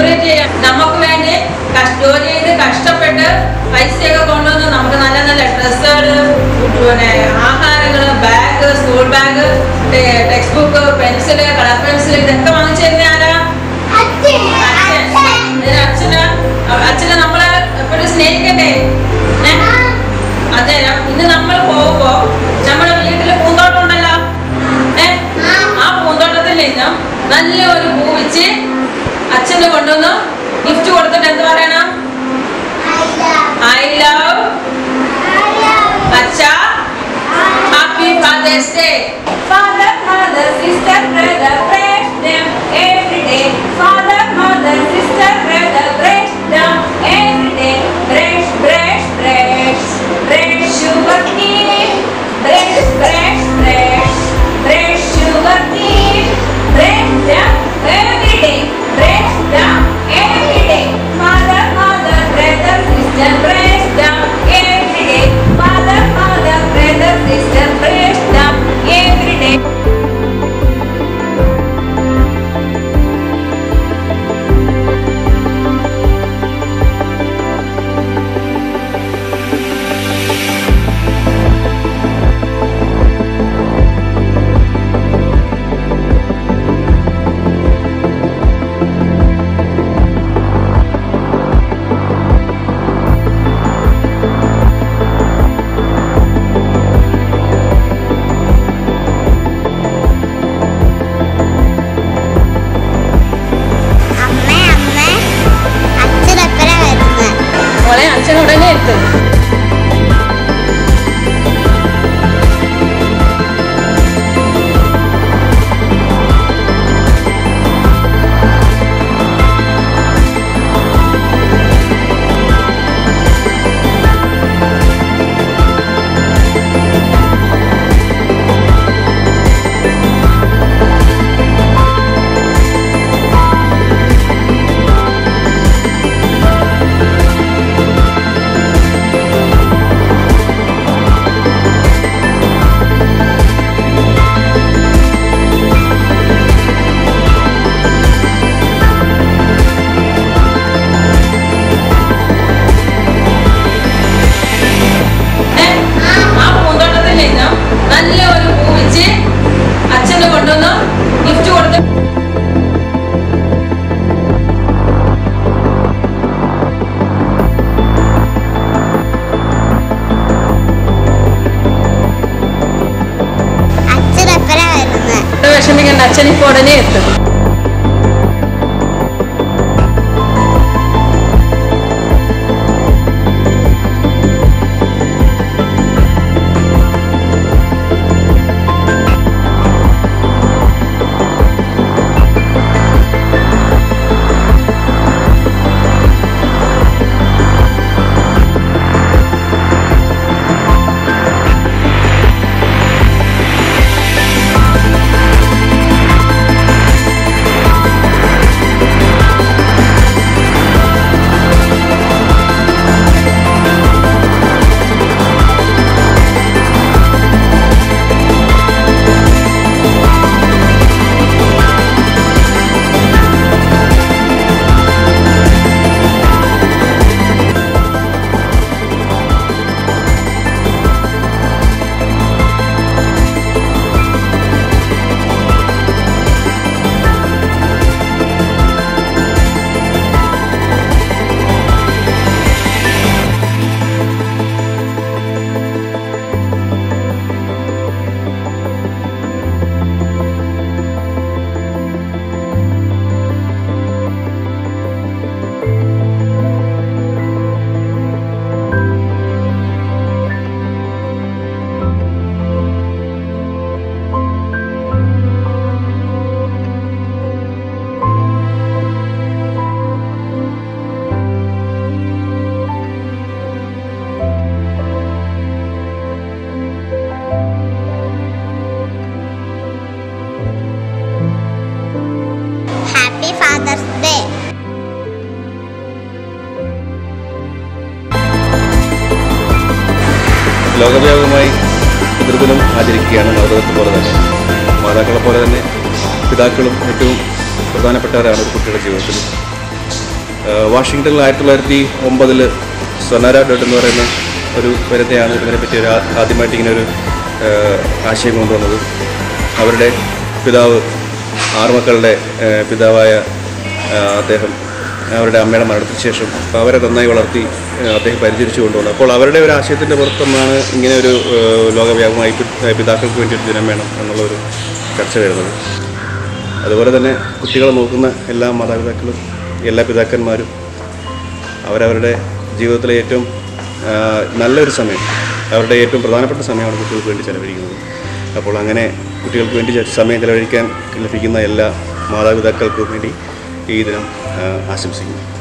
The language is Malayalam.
സെലിബ്രേറ്റ് ചെയ്യാം നമുക്ക് വേണ്ടി ജോലി ചെയ്ത് കഷ്ടപ്പെട്ട് പൈസയൊക്കെ കൊണ്ടുവന്ന് നമുക്ക് നല്ല നല്ല ഡ്രസ്സുകൾ പിന്നെ ആഹാരങ്ങൾ bag school bag textbook pencil colour pencil ഇതൊക്കെ വാങ്ങിച്ചു തന്നെയാണ് അച്ഛന്. അച്ഛനെ. നമ്മളെ എപ്പോഴും സ്നേഹിക്കണ്ടേ? അതെ. London. ನಚ್ಚನಿಗೆ ಕೊಡನೇ ಇರ್ತದೆ ആചരിക്കുകയാണ് നവരത്വത്തെ പോലെ തന്നെ. മാതാക്കളെ പോലെ തന്നെ പിതാക്കളും ഏറ്റവും പ്രധാനപ്പെട്ടവരാണ് ഒരു കുട്ടിയുടെ ജീവിതത്തിൽ. വാഷിങ്ടണിൽ ആയിരത്തി തൊള്ളായിരത്തി ഒമ്പതിൽ സൊനാര ഡോട്ട് എന്ന് പറയുന്ന ഒരു വനിതയാണ് ഇതിനെപ്പറ്റി ഒരു ആ- ആദ്യമായിട്ട് ഇങ്ങനെ ഒരു ആശയം കൊണ്ടുവന്നത്. അവരുടെ പിതാവ് ആറുമക്കളുടെ പിതാവായ അദ്ദേഹം അവരുടെ അമ്മയുടെ മരണത്തിന് ശേഷം അവരെ നന്നായി വളർത്തി അദ്ദേഹം പരിചരിച്ചു കൊണ്ടുപോകുന്നത് അപ്പോൾ അവരുടെ ഒരു ആശയത്തിന്റെ പുറത്താണ് ഇങ്ങനെ ഒരു ലോകവ്യാപകമായി പിതാക്കൾക്ക് വേണ്ടി ഒരു ദിനം വേണം എന്നുള്ളൊരു ചർച്ച വരുന്നത്. അതുപോലെ തന്നെ കുട്ടികളെ നോക്കുന്ന എല്ലാ മാതാപിതാക്കളും എല്ലാ പിതാക്കന്മാരും അവരവരുടെ ജീവിതത്തിലെ ഏറ്റവും നല്ലൊരു സമയം അവരുടെ ഏറ്റവും പ്രധാനപ്പെട്ട സമയമാണ് കുട്ടികൾക്ക് വേണ്ടി ചെലവഴിക്കുന്നത്. അപ്പോൾ അങ്ങനെ കുട്ടികൾക്ക് വേണ്ടി സമയം ചെലവഴിക്കാൻ ലഭിക്കുന്ന എല്ലാ മാതാപിതാക്കൾക്കും വേണ്ടി ഈ ദിനം ആശംസിക്കുന്നു.